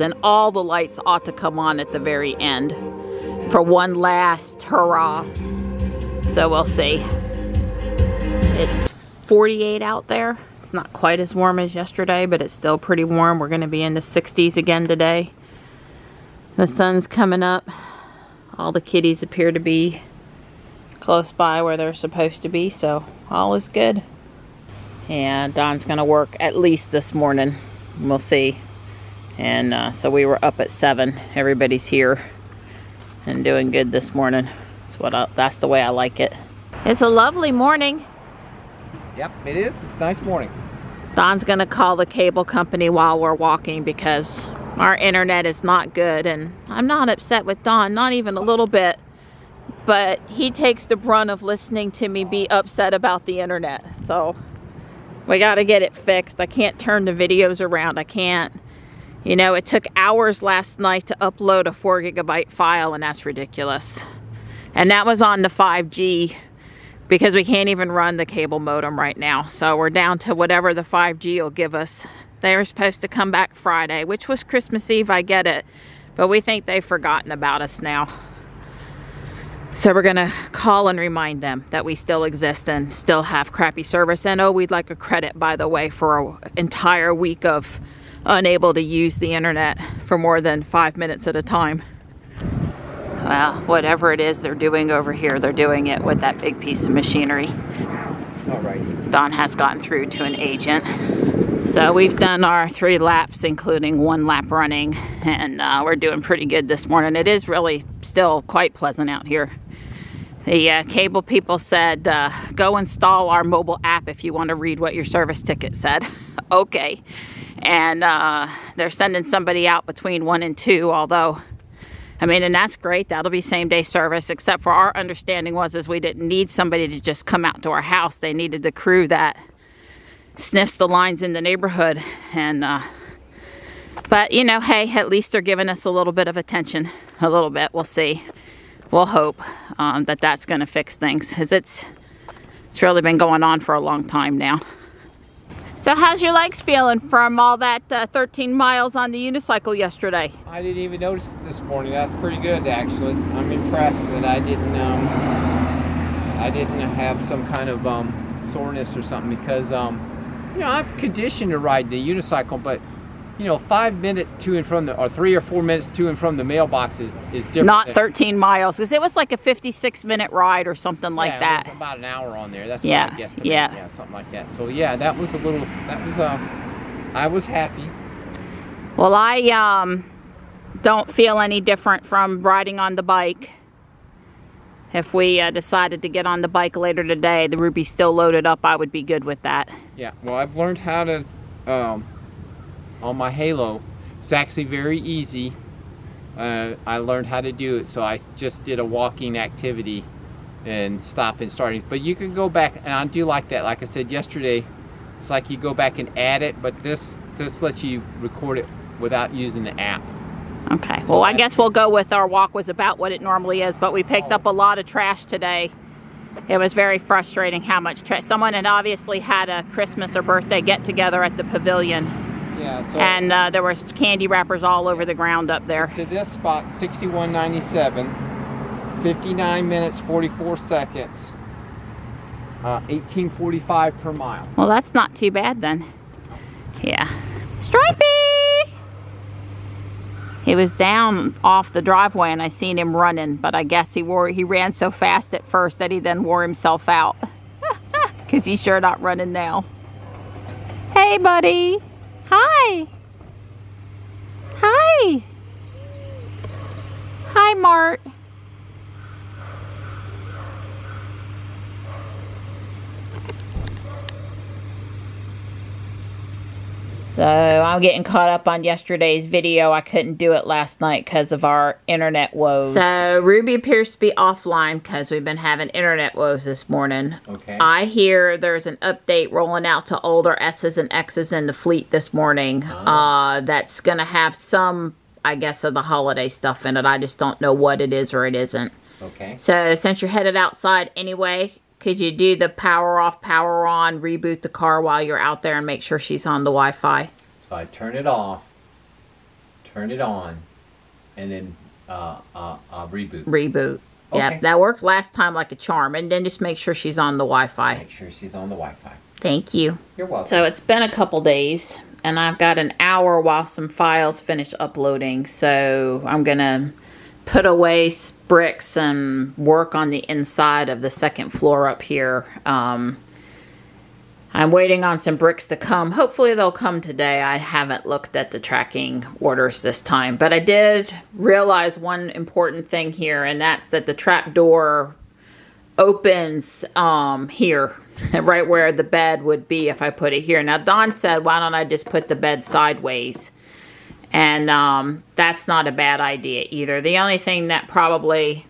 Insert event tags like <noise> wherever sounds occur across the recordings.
and all the lights ought to come on at the very end for one last hurrah. So we'll see. It's 48 out there. It's not quite as warm as yesterday, but it's still pretty warm. We're going to be in the 60s again today. The sun's coming up. All the kitties appear to be close by where they're supposed to be, so all is good. And Don's going to work at least this morning. We'll see. And uh, so we were up at 7. Everybody's here and doing good this morning. That's, what I, that's the way I like it. It's a lovely morning. Yep, it is. It's a nice morning. Don's going to call the cable company while we're walking because our internet is not good. And I'm not upset with Don, not even a little bit. But he takes the brunt of listening to me be upset about the internet. So we got to get it fixed. I can't turn the videos around. I can't. You know, it took hours last night to upload a four gigabyte file and that's ridiculous. And that was on the 5G because we can't even run the cable modem right now. So we're down to whatever the 5G will give us. They were supposed to come back Friday, which was Christmas Eve, I get it. But we think they've forgotten about us now. So we're gonna call and remind them that we still exist and still have crappy service. And oh, we'd like a credit, by the way, for an entire week of unable to use the internet for more than five minutes at a time. Well, whatever it is they're doing over here, they're doing it with that big piece of machinery. Alrighty. Don has gotten through to an agent. So we've done our three laps, including one lap running, and uh, we're doing pretty good this morning. It is really still quite pleasant out here. The uh, cable people said, uh, go install our mobile app if you want to read what your service ticket said. <laughs> okay. And uh, they're sending somebody out between one and two, although, I mean, and that's great. That'll be same day service, except for our understanding was is we didn't need somebody to just come out to our house. They needed the crew that sniffs the lines in the neighborhood. And, uh, but you know, hey, at least they're giving us a little bit of attention. A little bit, we'll see we'll hope um, that that's going to fix things because it's it's really been going on for a long time now. So how's your legs feeling from all that uh, 13 miles on the unicycle yesterday? I didn't even notice it this morning. That's pretty good, actually. I'm impressed that I didn't um, I didn't have some kind of um, soreness or something because um, you know I'm conditioned to ride the unicycle, but you know, five minutes to and from the, or three or four minutes to and from the mailbox is, is different. Not 13 miles, because it was like a 56 minute ride or something like yeah, that. about an hour on there. That's yeah, what I guessed. Yeah, yeah, something like that. So yeah, that was a little. That was um, I was happy. Well, I um, don't feel any different from riding on the bike. If we uh, decided to get on the bike later today, the Ruby's still loaded up, I would be good with that. Yeah, well, I've learned how to um, on my Halo. It's actually very easy. Uh, I learned how to do it, so I just did a walking activity and stop and starting. But you can go back, and I do like that. Like I said yesterday, it's like you go back and add it, but this this lets you record it without using the app. Okay, so well I guess we'll go with our walk was about what it normally is, but we picked oh. up a lot of trash today. It was very frustrating how much trash. Someone had obviously had a Christmas or birthday get together at the pavilion yeah, so and uh, there was candy wrappers all over the ground up there. To this spot, 61.97, 59 minutes, 44 seconds, uh, 18.45 per mile. Well, that's not too bad then. Yeah. Stripey! He was down off the driveway and I seen him running, but I guess he wore he ran so fast at first that he then wore himself out. <laughs> Because he's sure not running now. Hey, buddy. Hi. Hi. Hi, Mart. So I'm getting caught up on yesterday's video. I couldn't do it last night because of our internet woes. So Ruby appears to be offline because we've been having internet woes this morning. Okay. I hear there's an update rolling out to older S's and X's in the fleet this morning. Oh. Uh, that's going to have some, I guess, of the holiday stuff in it. I just don't know what it is or it isn't. Okay. So since you're headed outside anyway, could you do the power off, power on, reboot the car while you're out there and make sure she's on the Wi-Fi? So I turn it off, turn it on, and then uh, uh, uh, reboot. Reboot. Yeah, that worked last time like a charm. And then just make sure she's on the Wi-Fi. Make sure she's on the Wi-Fi. Thank you. You're welcome. So it's been a couple days, and I've got an hour while some files finish uploading. So I'm gonna put away bricks and work on the inside of the second floor up here. Um, I'm waiting on some bricks to come. Hopefully they'll come today. I haven't looked at the tracking orders this time, but I did realize one important thing here, and that's that the trap door opens um here <laughs> right where the bed would be if I put it here. Now Don said why don't I just put the bed sideways? And um that's not a bad idea either. The only thing that probably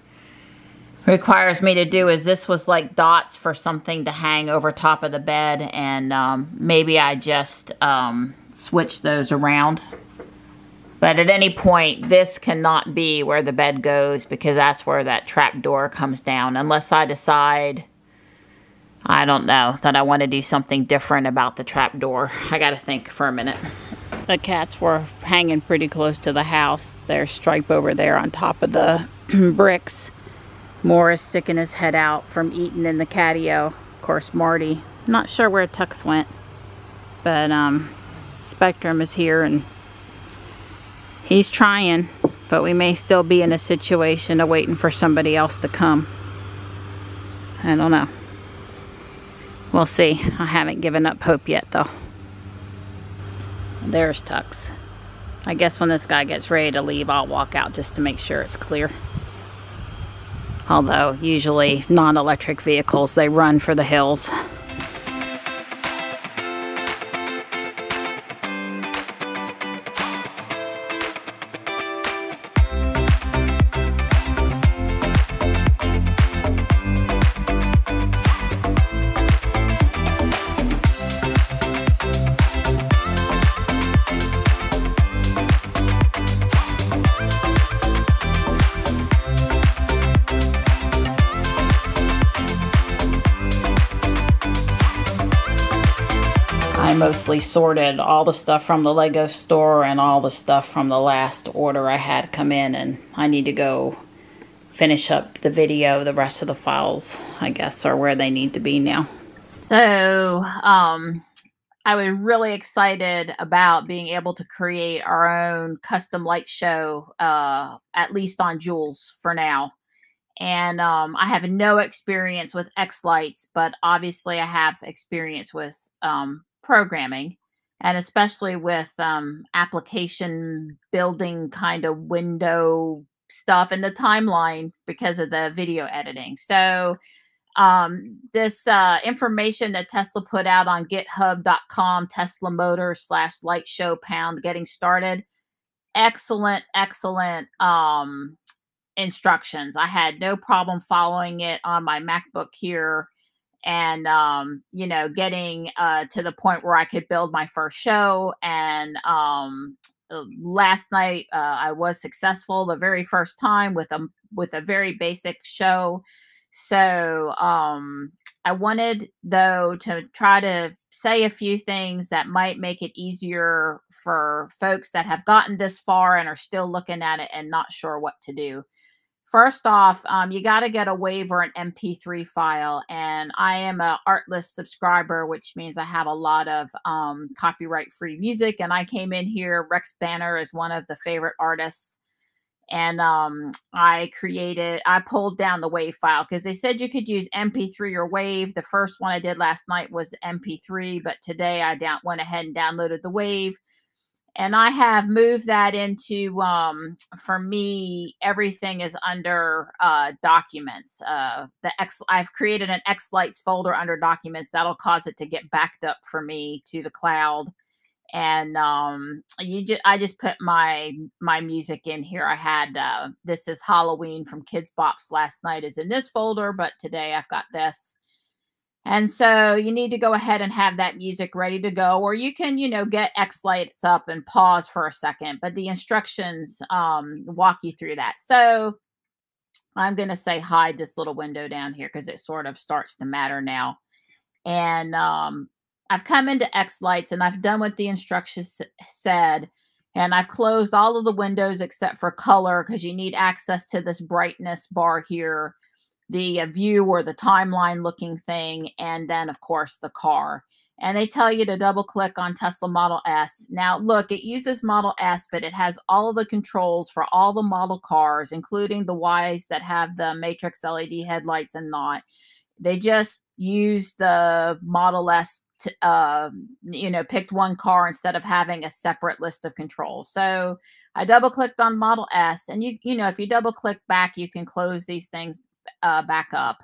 requires me to do is this was like dots for something to hang over top of the bed and um maybe I just um switch those around. But at any point, this cannot be where the bed goes because that's where that trap door comes down. Unless I decide, I don't know, that I want to do something different about the trap door. I got to think for a minute. The cats were hanging pretty close to the house. There's Stripe over there on top of the <clears throat> bricks. Morris sticking his head out from eating in the catio. Of course, Marty. Not sure where Tux went. But um, Spectrum is here and He's trying, but we may still be in a situation of waiting for somebody else to come. I don't know. We'll see. I haven't given up hope yet, though. There's Tux. I guess when this guy gets ready to leave, I'll walk out just to make sure it's clear. Although, usually, non electric vehicles, they run for the hills. Sorted all the stuff from the Lego store and all the stuff from the last order I had come in, and I need to go finish up the video. The rest of the files, I guess, are where they need to be now. So, um, I was really excited about being able to create our own custom light show, uh, at least on Jules for now and um, I have no experience with xLights, but obviously I have experience with um, programming, and especially with um, application building kind of window stuff in the timeline because of the video editing. So um, this uh, information that Tesla put out on GitHub.com, Tesla Motor slash Light Show Pound, getting started. Excellent, excellent um, instructions. I had no problem following it on my MacBook here and um, you know, getting uh to the point where I could build my first show and um uh, last night uh, I was successful the very first time with a with a very basic show. So um I wanted though to try to say a few things that might make it easier for folks that have gotten this far and are still looking at it and not sure what to do. First off, um, you got to get a WAV or an MP3 file, and I am a Artlist subscriber, which means I have a lot of um, copyright-free music. And I came in here. Rex Banner is one of the favorite artists, and um, I created. I pulled down the WAV file because they said you could use MP3 or WAV. The first one I did last night was MP3, but today I down, went ahead and downloaded the WAV and I have moved that into um, for me everything is under uh, documents. Uh, the X I've created an xLights folder under documents that'll cause it to get backed up for me to the cloud. And um, you just I just put my my music in here. I had uh, this is Halloween from Kidz Bops last night is in this folder, but today I've got this. And so you need to go ahead and have that music ready to go, or you can, you know, get xLights up and pause for a second. But the instructions um, walk you through that. So I'm going to say hide this little window down here because it sort of starts to matter now. And um, I've come into xLights and I've done what the instructions said. And I've closed all of the windows except for color because you need access to this brightness bar here, the uh, view or the timeline looking thing, and then, of course, the car. And they tell you to double click on Tesla Model S. Now, look, it uses Model S, but it has all of the controls for all the model cars, including the Ys that have the matrix LED headlights and not. They just use the Model S to, uh, you know, picked one car instead of having a separate list of controls. So I double clicked on Model S, and you, you know, if you double click back, you can close these things uh, back up.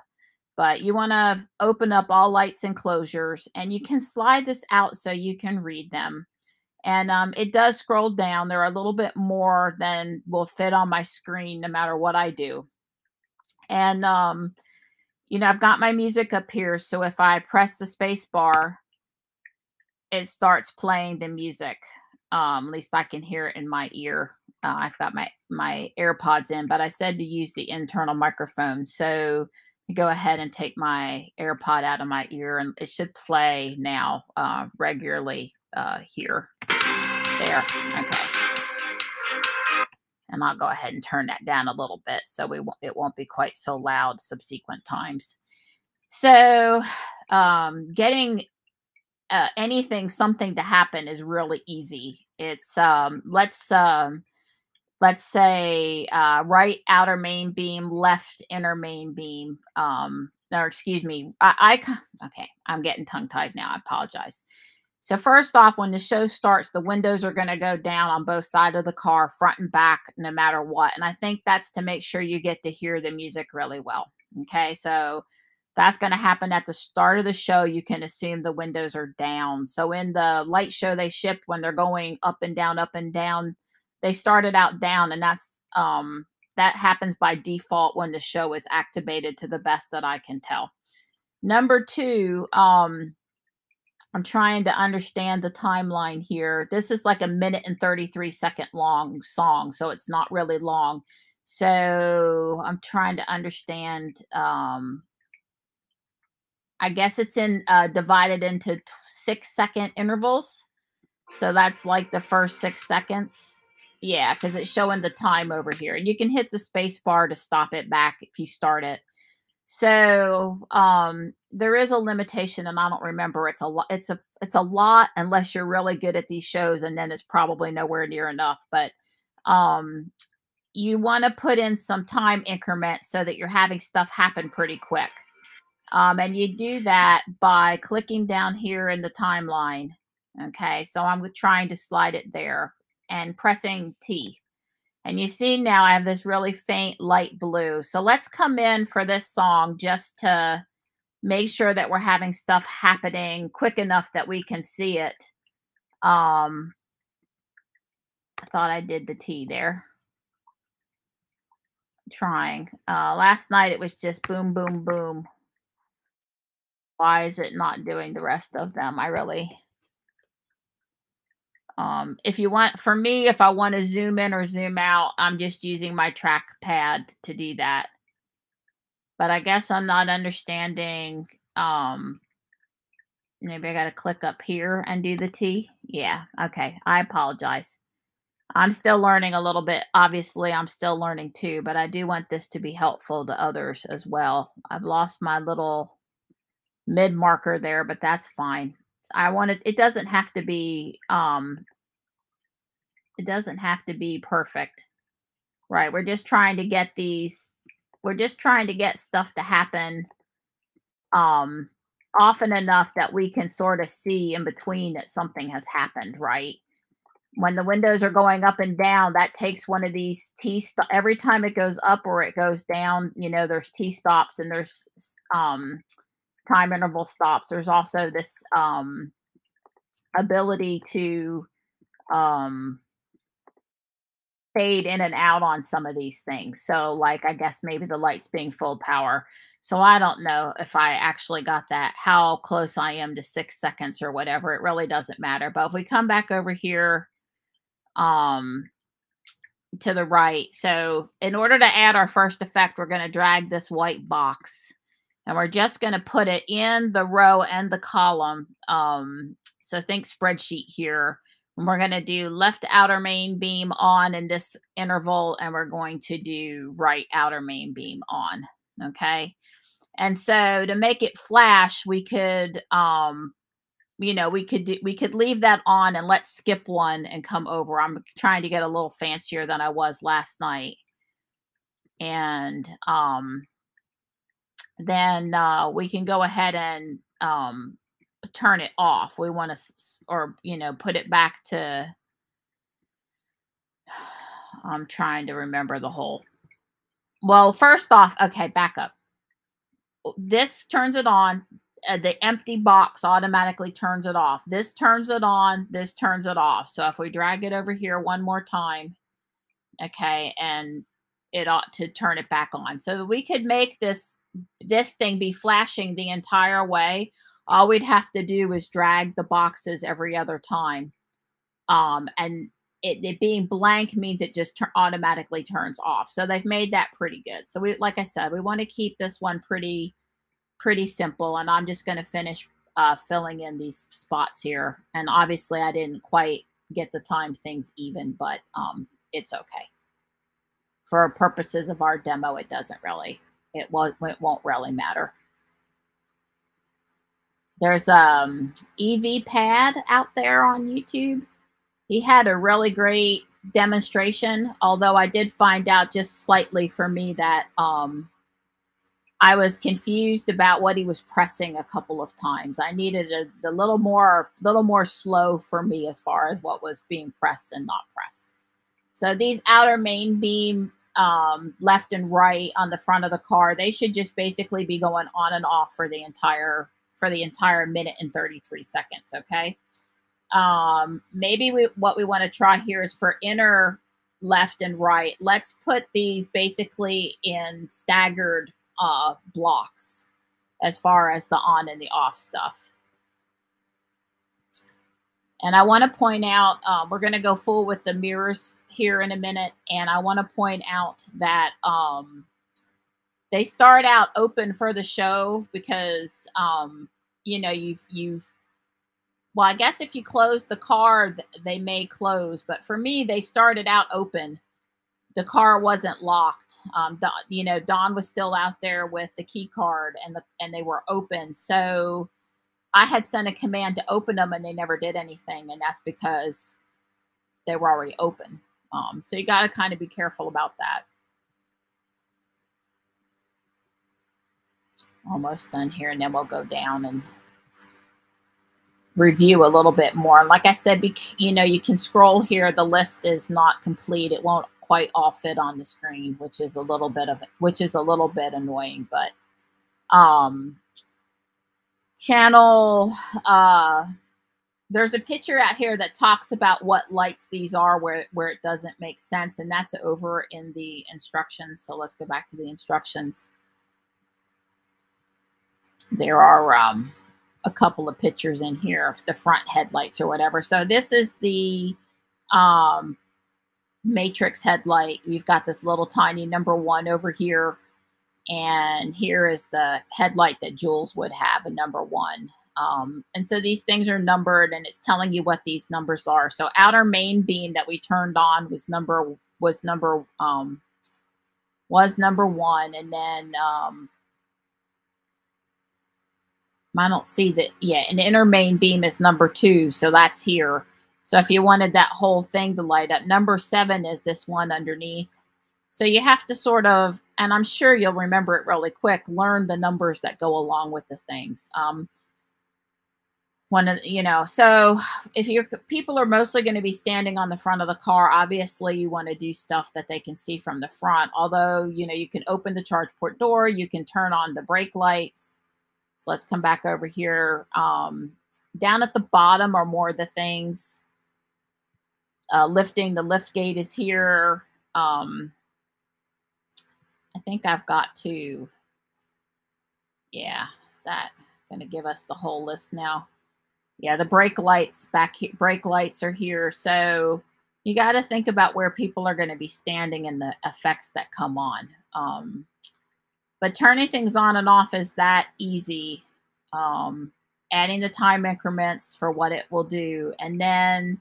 But you want to open up all lights and closures, and you can slide this out so you can read them. And um, it does scroll down. There are a little bit more than will fit on my screen no matter what I do. And um, you know, I've got my music up here. So if I press the space bar, it starts playing the music. Um, at least I can hear it in my ear. Uh, I've got my, my AirPods in, but I said to use the internal microphone. So go ahead and take my AirPod out of my ear and it should play now uh, regularly uh, here. There. Okay and I'll go ahead and turn that down a little bit so we won't, it won't be quite so loud subsequent times. So um, getting uh, anything, something to happen is really easy. It's um, let's um, let's say uh, right outer main beam, left inner main beam. Um, or excuse me, I, I okay, I'm getting tongue tied now. I apologize. So first off, when the show starts, the windows are going to go down on both sides of the car, front and back, no matter what. And I think that's to make sure you get to hear the music really well. Okay, so that's going to happen at the start of the show. You can assume the windows are down. So in the light show they shipped, when they're going up and down, up and down, they started out down, and that's um that happens by default when the show is activated to the best that I can tell. Number two, um, I'm trying to understand the timeline here. This is like a minute and 33 second long song, so it's not really long. So I'm trying to understand. Um, I guess it's in uh, divided into t- six second intervals. So that's like the first six seconds. Yeah, because it's showing the time over here. And you can hit the space bar to stop it back if you start it. So um, there is a limitation, and I don't remember. It's a lot. It's a it's a lot unless you're really good at these shows, and then it's probably nowhere near enough. But um, you want to put in some time increments so that you're having stuff happen pretty quick. Um, and you do that by clicking down here in the timeline. Okay, so I'm trying to slide it there and pressing T. And you see now I have this really faint light blue. So let's come in for this song just to make sure that we're having stuff happening quick enough that we can see it. Um, I thought I did the T there. trying. Uh, last night it was just boom, boom, boom. Why is it not doing the rest of them? I really um, if you want, for me, if I want to zoom in or zoom out, I'm just using my trackpad to do that. But I guess I'm not understanding. Um, maybe I got to click up here and do the T. Yeah, okay. I apologize. I'm still learning a little bit. Obviously, I'm still learning too, but I do want this to be helpful to others as well. I've lost my little mid marker there, but that's fine. I wanted it, doesn't have to be, um, it doesn't have to be perfect, right? We're just trying to get these, we're just trying to get stuff to happen, um, often enough that we can sort of see in between that something has happened, right? When the windows are going up and down, that takes one of these T stop. Every time it goes up or it goes down, you know, there's T stops and there's um, time interval stops. There's also this um, ability to um, fade in and out on some of these things. So, like, I guess maybe the light's being full power. So, I don't know if I actually got that, how close I am to six seconds or whatever. It really doesn't matter. But if we come back over here, um, to the right. So, in order to add our first effect, we're going to drag this white box and we're just going to put it in the row and the column. Um, so think spreadsheet here. And we're going to do left outer main beam on in this interval, and we're going to do right outer main beam on. Okay. And so to make it flash, we could, um, you know, we could do, we could leave that on and let's skip one and come over. I'm trying to get a little fancier than I was last night. And um, then uh, we can go ahead and um, turn it off. We want to, or, you know, put it back to, <sighs> I'm trying to remember the whole. Well, first off, okay, back up. This turns it on. Uh, the empty box automatically turns it off. This turns it on. This turns it off. So if we drag it over here one more time, okay, and it ought to turn it back on. So we could make this this thing be flashing the entire way. All we'd have to do is drag the boxes every other time. Um, and it, it being blank means it just tur- automatically turns off. So they've made that pretty good. So we, like I said, we want to keep this one pretty, pretty simple. And I'm just going to finish uh, filling in these spots here. And obviously I didn't quite get the time things even, but um, it's okay. For purposes of our demo, it doesn't really, it won't, it won't really matter. There's um EV pad out there on YouTube he had a really great demonstration, although I did find out just slightly for me that um, I was confused about what he was pressing a couple of times. I needed a, a little more, little more slow for me as far as what was being pressed and not pressed. So these outer main beam um, left and right on the front of the car, they should just basically be going on and off for the entire for the entire minute and 33 seconds. Okay. Um, maybe we, what we want to try here is for inner left and right. Let's put these basically in staggered uh, blocks as far as the on and the off stuff. And I want to point out, um, we're going to go full with the mirrors here in a minute. And I want to point out that um, they start out open for the show because, um, you know, you've, you've well, I guess if you close the car, they may close. But for me, they started out open. The car wasn't locked. Um, Don, you know, Don was still out there with the key card, and the and they were open. So I had sent a command to open them, and they never did anything, and that's because they were already open. Um, so you got to kind of be careful about that. Almost done here, and then we'll go down and review a little bit more. Like I said, you know, you can scroll here. The list is not complete. It won't quite all fit on the screen, which is a little bit of which is a little bit annoying. But um, channel, uh, there's a picture out here that talks about what lights these are where where it doesn't make sense, and that's over in the instructions. So let's go back to the instructions. There are um, a couple of pictures in here of the front headlights or whatever. So this is the um, matrix headlight. We've got this little tiny number one over here. And here is the headlight that Jules would have, a number one. Um, and so these things are numbered and it's telling you what these numbers are. So outer main beam that we turned on was number was number um, was number one. And then um, I don't see that yet. An inner main beam is number two, so that's here. So if you wanted that whole thing to light up, number seven is this one underneath. So you have to sort of, and I'm sure you'll remember it really quick, learn the numbers that go along with the things. Um, one, of you know, so if your people are mostly going to be standing on the front of the car, obviously you want to do stuff that they can see from the front. Although, you know, you can open the charge port door, you can turn on the brake lights, so let's come back over here. Um, down at the bottom are more of the things. Uh, lifting, the lift gate is here. Um, I think I've got to, yeah, is that going to give us the whole list now? Yeah, the brake lights back here, brake lights are here. So you got to think about where people are going to be standing and the effects that come on. Um, but turning things on and off is that easy. Um, adding the time increments for what it will do. And then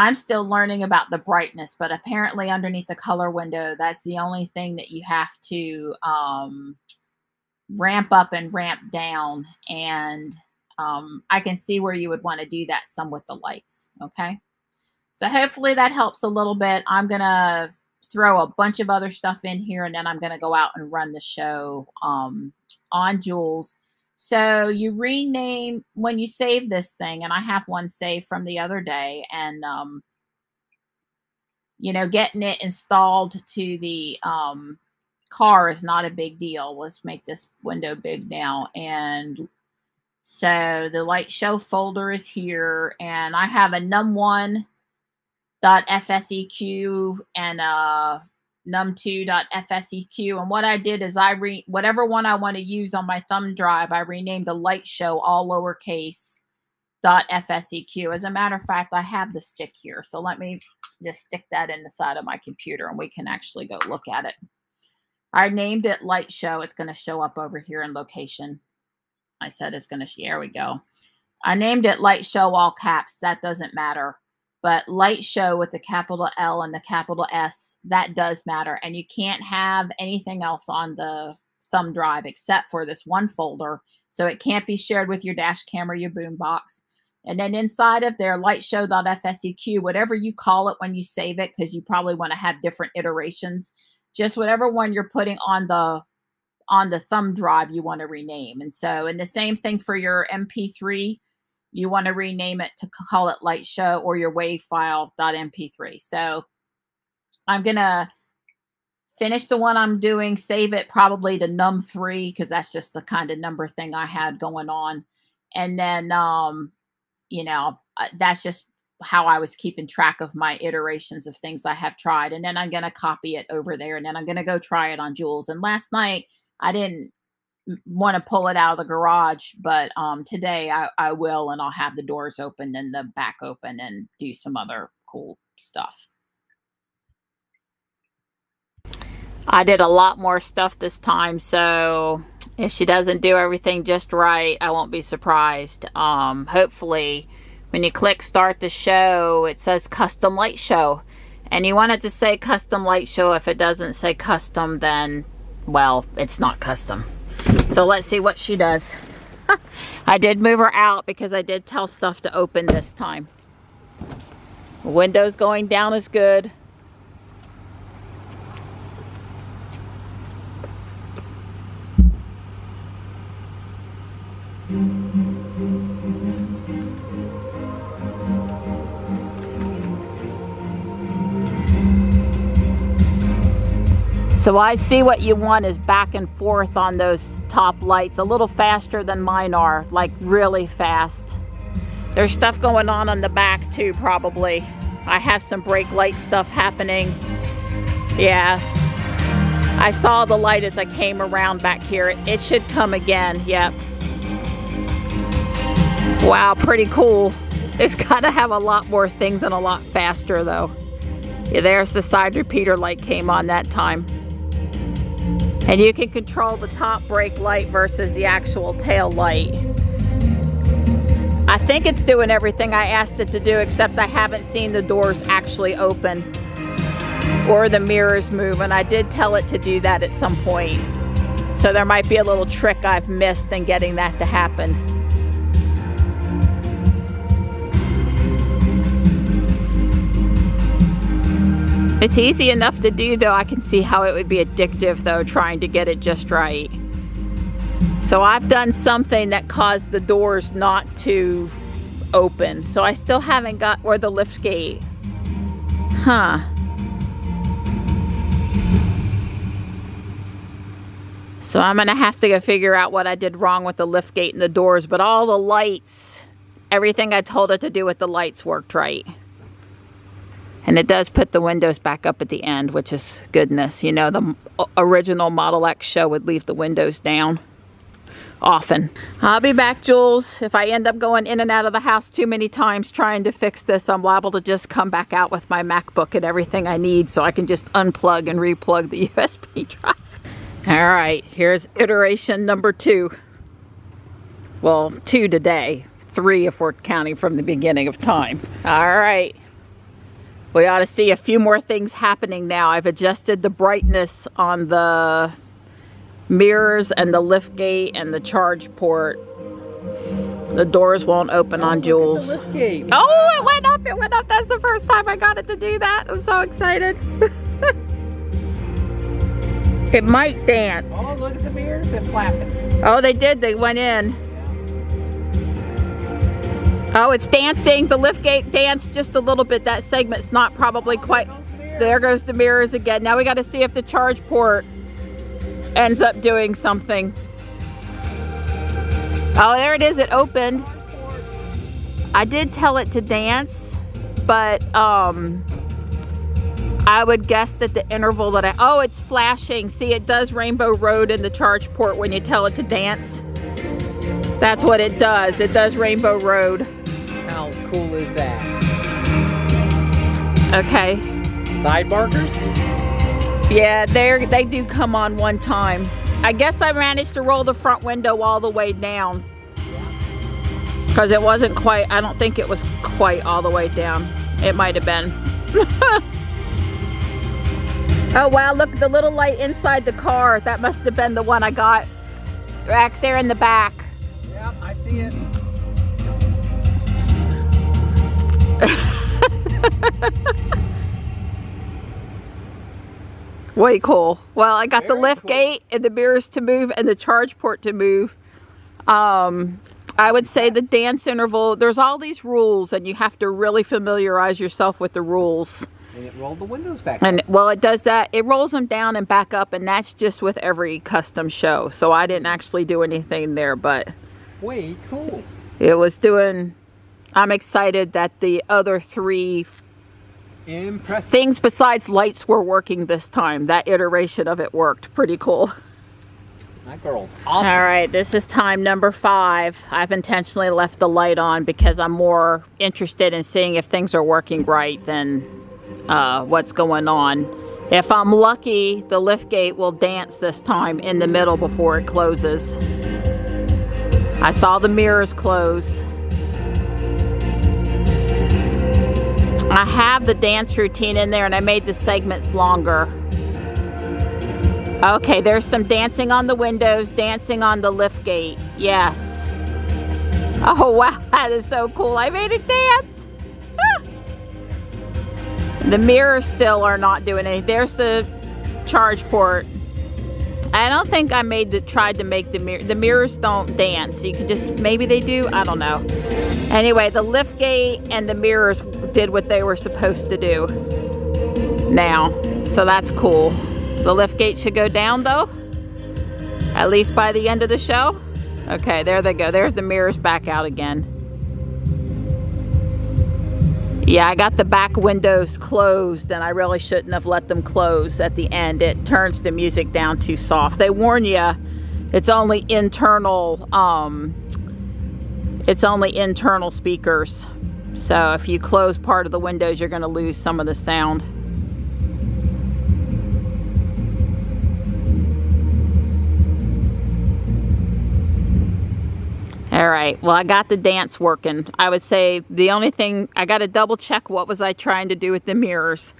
I'm still learning about the brightness, but apparently underneath the color window, that's the only thing that you have to um, ramp up and ramp down. And um, I can see where you would want to do that some with the lights. Okay. So hopefully that helps a little bit. I'm going to throw a bunch of other stuff in here and then I'm going to go out and run the show um, on Jules. So you rename when you save this thing, and I have one saved from the other day, and um, you know, getting it installed to the um, car is not a big deal. Let's make this window big now. And so the light show folder is here, and I have a num1 .fseq and a num2.fseq. And what I did is I re whatever one I want to use on my thumb drive, I renamed the light show all lowercase dot fseq. As a matter of fact, I have the stick here. So let me just stick that in the side of my computer and we can actually go look at it. I named it light show. It's going to show up over here in location. I said it's going to, there we go. I named it light show all caps. That doesn't matter but light show with the capital L and the capital S, that does matter. And you can't have anything else on the thumb drive except for this one folder. So it can't be shared with your dash camera, your boombox. And then inside of there, lightshow.fseq, whatever you call it when you save it, because you probably want to have different iterations, just whatever one you're putting on the on the thumb drive you want to rename. And so, and the same thing for your MP3 you want to rename it to call it light show or your wave file.mp3. So I'm going to finish the one I'm doing, save it probably to num3 because that's just the kind of number thing I had going on. And then, um, you know, uh, that's just how I was keeping track of my iterations of things I have tried. And then I'm going to copy it over there and then I'm going to go try it on Jules. And last night I didn't want to pull it out of the garage, but um, today I, I will, and I'll have the doors open and the back open and do some other cool stuff. I did a lot more stuff this time, so if she doesn't do everything just right, I won't be surprised. Um, hopefully, when you click start the show, it says custom light show. And you want it to say custom light show. If it doesn't say custom, then, well, it's not custom. So let's see what she does. <laughs> I did move her out because I did tell stuff to open this time. Windows going down is good. So I see what you want is back and forth on those top lights, a little faster than mine are, like really fast. There's stuff going on on the back too, probably. I have some brake light stuff happening. Yeah. I saw the light as I came around back here. It should come again, yep. Wow, pretty cool. It's <laughs> got to have a lot more things and a lot faster though. Yeah, there's the side repeater light came on that time. And you can control the top brake light versus the actual tail light. I think it's doing everything I asked it to do except I haven't seen the doors actually open or the mirrors move and I did tell it to do that at some point. So there might be a little trick I've missed in getting that to happen. It's easy enough to do though. I can see how it would be addictive though, trying to get it just right. So I've done something that caused the doors not to open. So I still haven't got, or the lift gate. Huh. So I'm gonna have to go figure out what I did wrong with the lift gate and the doors, but all the lights, everything I told it to do with the lights worked right. And it does put the windows back up at the end, which is goodness. You know, the original Model X show would leave the windows down often. I'll be back, Jules. If I end up going in and out of the house too many times trying to fix this, I'm liable to just come back out with my MacBook and everything I need so I can just unplug and replug the <laughs> USB drive. All right, here's iteration number two. Well, two today, three if we're counting from the beginning of time. All right. We ought to see a few more things happening now. I've adjusted the brightness on the mirrors and the lift gate and the charge port. The doors won't open on Jules. Oh, it went up, it went up. That's the first time I got it to do that. I'm so excited. <laughs> it might dance. Oh, look at the mirrors, they're flapping. Oh, they did, they went in. Oh, it's dancing. The lift gate danced just a little bit. That segment's not probably quite. There goes the mirrors again. Now we got to see if the charge port ends up doing something. Oh, there it is. It opened. I did tell it to dance, but um, I would guess that the interval that I... Oh, it's flashing. See, it does Rainbow Road in the charge port when you tell it to dance. That's what it does. It does Rainbow Road. How cool is that? Okay. Side markers? Yeah, they they do come on one time. I guess I managed to roll the front window all the way down. Because it wasn't quite, I don't think it was quite all the way down. It might have been. <laughs> oh wow, look, the little light inside the car. That must have been the one I got back there in the back. Yep, I see it. <laughs> Way cool. Well, I got Very the lift cool. gate and the mirrors to move and the charge port to move. Um, I would say the dance interval, there's all these rules and you have to really familiarize yourself with the rules. And it rolled the windows back. And well, it does that. It rolls them down and back up and that's just with every custom show. So I didn't actually do anything there, but Way cool. it was doing, I'm excited that the other three Impressive. things besides lights were working this time. That iteration of it worked. Pretty cool. That girl's awesome. All right, this is time number five. I've intentionally left the light on because I'm more interested in seeing if things are working right than uh, what's going on. If I'm lucky, the lift gate will dance this time in the middle before it closes. I saw the mirrors close. I have the dance routine in there and I made the segments longer. Okay, there's some dancing on the windows, dancing on the lift gate. Yes. Oh, <laughs> wow, that is so cool. I made it dance. Ah. The mirrors still are not doing anything. There's the charge port. I don't think I made the tried to make the mirror. The mirrors don't dance. You could just maybe they do. I don't know. Anyway, the lift gate and the mirrors did what they were supposed to do. Now, so that's cool. The lift gate should go down though. At least by the end of the show. Okay, there they go. There's the mirrors back out again. Yeah, I got the back windows closed and I really shouldn't have let them close at the end. It turns the music down too soft. They warn you it's only internal um, it's only internal speakers. So if you close part of the windows, you're going to lose some of the sound. All right, well, I got the dance working. I would say the only thing, I got to double check what was I trying to do with the mirrors.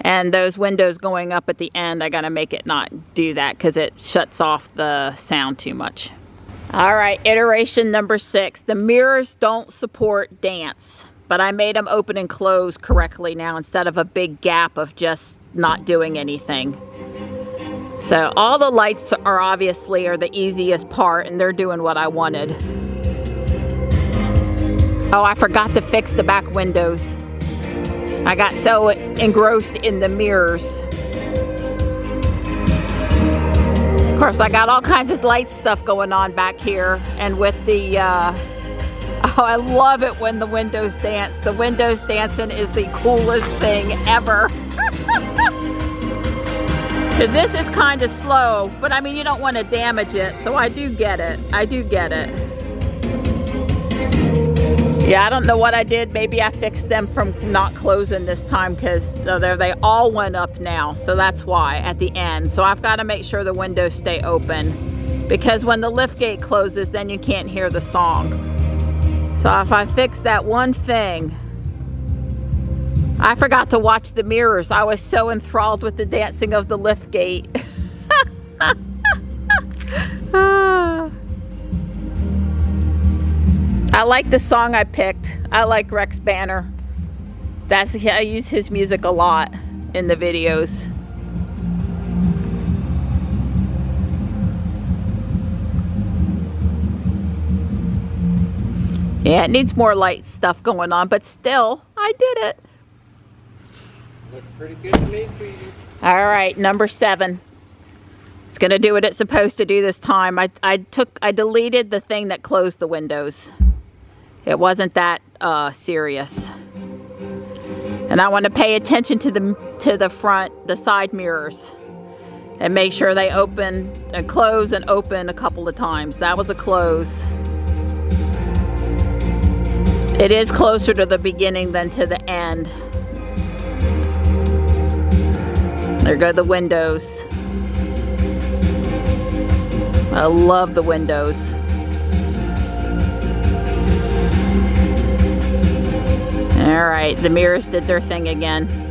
And those windows going up at the end, I got to make it not do that because it shuts off the sound too much. All right, iteration number six. The mirrors don't support dance, but I made them open and close correctly now instead of a big gap of just not doing anything. So all the lights are obviously are the easiest part and they're doing what I wanted. Oh, I forgot to fix the back windows. I got so engrossed in the mirrors. Of course, I got all kinds of light stuff going on back here. And with the, uh, <laughs> oh, I love it when the windows dance. The windows dancing is the coolest thing ever. <laughs> Because this is kind of slow, but I mean, you don't want to damage it, so I do get it. I do get it. Yeah, I don't know what I did. Maybe I fixed them from not closing this time because they all went up now. So that's why at the end. So I've got to make sure the windows stay open because when the lift gate closes, then you can't hear the song. So if I fix that one thing, I forgot to watch the mirrors. I was so enthralled with the dancing of the lift gate. <laughs> like the song I picked. I like Rex Banner. That's I use his music a lot in the videos. Yeah, it needs more light stuff going on, but still, I did it. Looks pretty good to me, All right, number seven. It's gonna do what it's supposed to do this time. I, I took, I deleted the thing that closed the windows. It wasn't that uh, serious. And I want to pay attention to the, to the front, the side mirrors. And make sure they open and close and open a couple of times. That was a close. It is closer to the beginning than to the end. There go the windows. I love the windows. All right, the mirrors did their thing again.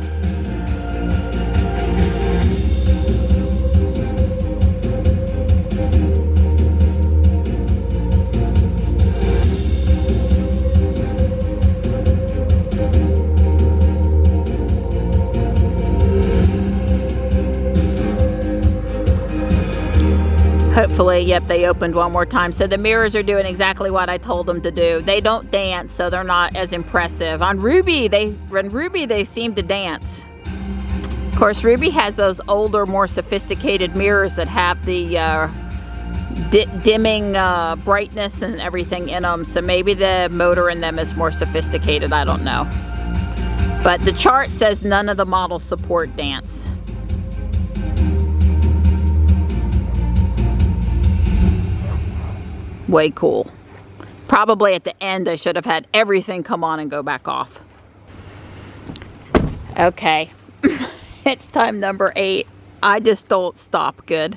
Hopefully, yep, they opened one more time. So the mirrors are doing exactly what I told them to do. They don't dance, so they're not as impressive. On Ruby, they on Ruby they seem to dance. Of course, Ruby has those older, more sophisticated mirrors that have the uh, di dimming uh, brightness and everything in them. So maybe the motor in them is more sophisticated. I don't know. But the chart says none of the models support dance. Way cool. Probably at the end I should have had everything come on and go back off. Okay, <laughs> it's time number eight. I just don't stop good.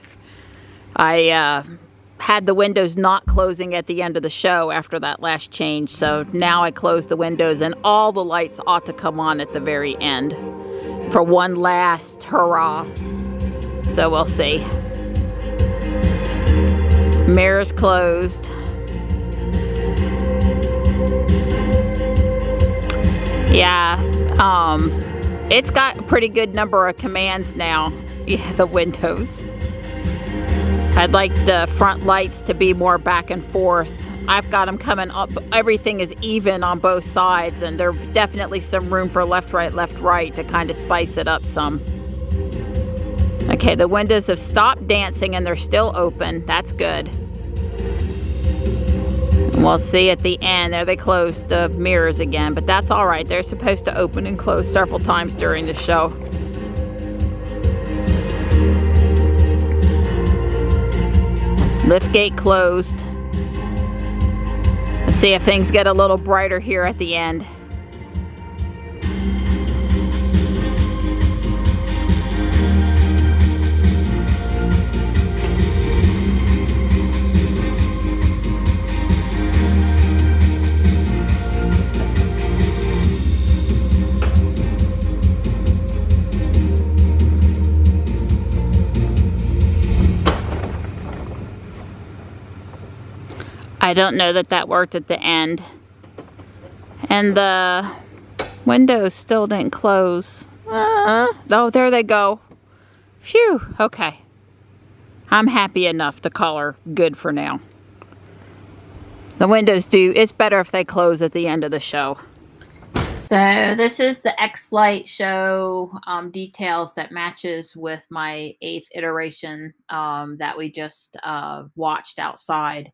I uh, had the windows not closing at the end of the show after that last change, so now I close the windows and all the lights ought to come on at the very end for one last hurrah. So we'll see. Mirrors closed. Yeah, um, it's got a pretty good number of commands now. Yeah, the windows. I'd like the front lights to be more back and forth. I've got them coming up. Everything is even on both sides, and there's definitely some room for left, right, left, right to kind of spice it up some. Okay, the windows have stopped dancing and they're still open. That's good. We'll see at the end, there they closed the mirrors again, but that's all right. They're supposed to open and close several times during the show. Lift gate closed. Let's see if things get a little brighter here at the end. I don't know that that worked at the end. And the windows still didn't close. Uh, oh, there they go. Phew, okay. I'm happy enough to call her good for now. The windows do, it's better if they close at the end of the show. So this is the xLights show um, details that matches with my eighth iteration um, that we just uh, watched outside.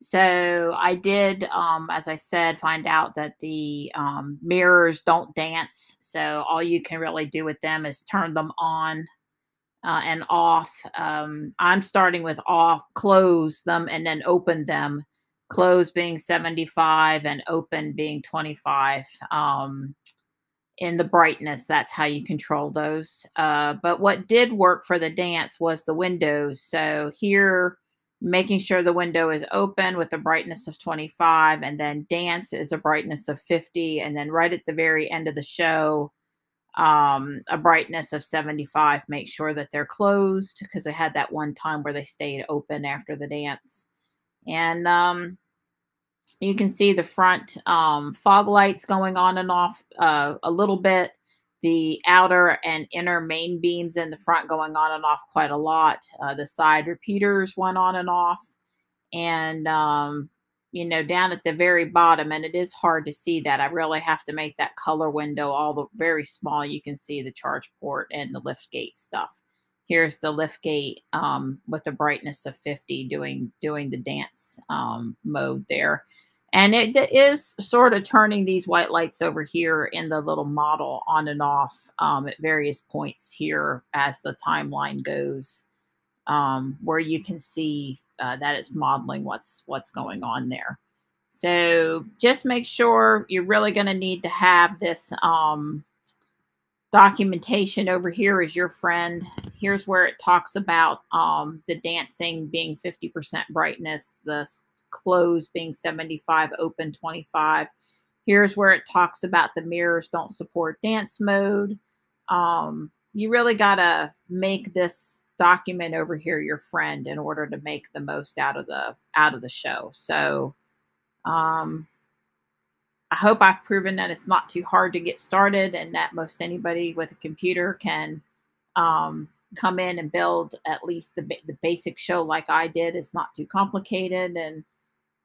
So I did, um, as I said, find out that the um, mirrors don't dance. So all you can really do with them is turn them on uh, and off. Um, I'm starting with off, close them, and then open them. Close being 75 and open being 25. Um, in the brightness, that's how you control those. Uh, but what did work for the dance was the windows. So here making sure the window is open with a brightness of 25 and then dance is a brightness of 50 and then right at the very end of the show um, a brightness of 75. Make sure that they're closed because I had that one time where they stayed open after the dance. And um, you can see the front um, fog lights going on and off uh, a little bit. The outer and inner main beams in the front going on and off quite a lot. Uh, the side repeaters went on and off. And um, you know, down at the very bottom, and it is hard to see that. I really have to make that color window all the very small. You can see the charge port and the lift gate stuff. Here's the lift gate um, with the brightness of 50 doing doing the dance um, mode there. And it is sort of turning these white lights over here in the little model on and off um, at various points here as the timeline goes um, where you can see uh, that it's modeling what's what's going on there. So just make sure you're really going to need to have this um, documentation over here is your friend. Here's where it talks about um, the dancing being 50% brightness, the close being 75, open 25. Here's where it talks about the mirrors don't support dance mode. Um, you really got to make this document over here your friend in order to make the most out of the out of the show. So um, I hope I've proven that it's not too hard to get started and that most anybody with a computer can um, come in and build at least the, the basic show like I did. It's not too complicated. And,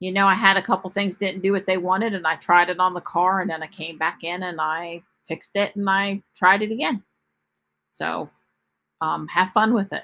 you know, I had a couple things didn't do what they wanted and I tried it on the car and then I came back in and I fixed it and I tried it again. So um, have fun with it.